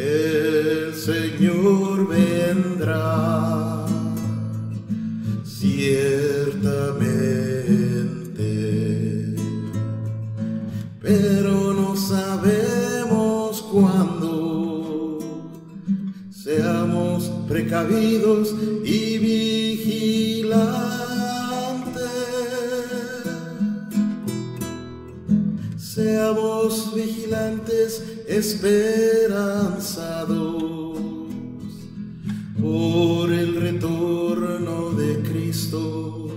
El Señor vendrá ciertamente, pero no sabemos cuándo. Seamos precavidos y vigilantes. Vigilantes, esperanzados por el retorno de Cristo.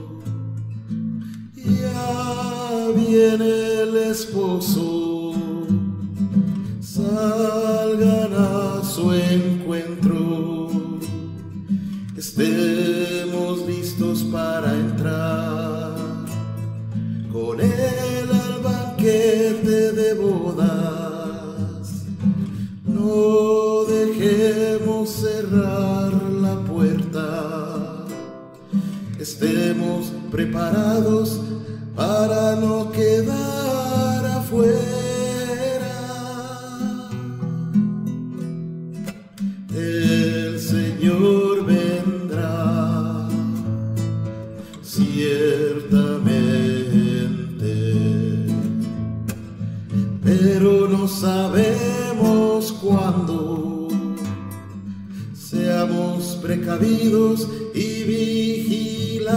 Ya viene el esposo, salgan a su encuentro, estemos listos para entrar banquete de bodas. No dejemos cerrar la puerta, estemos preparados para no quedar afuera. El Señor sabemos cuándo. Seamos precavidos y vigilantes.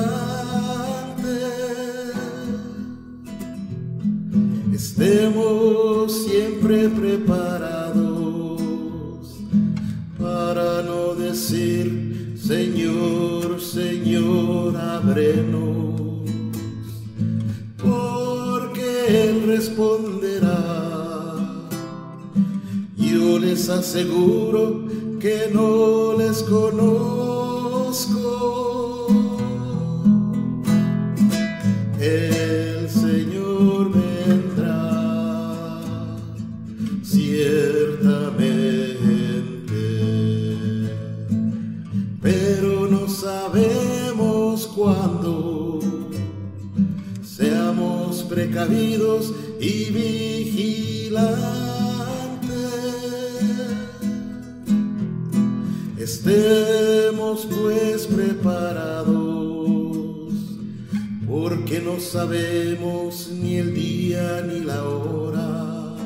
Estemos siempre preparados para no decir, Señor, Señor, ábrenos, les aseguro que no les conozco. El Señor vendrá ciertamente, pero no sabemos cuándo. Seamos precavidos y vigilantes. Estemos pues preparados, porque no sabemos ni el día ni la hora.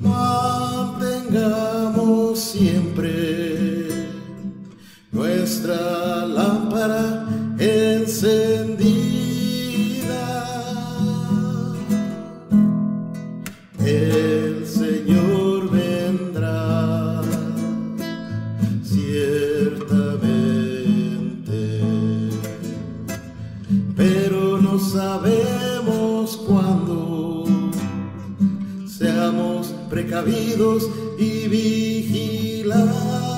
Mantengamos siempre nuestra lámpara encendida. Sabemos cuándo. Seamos precavidos y vigilantes.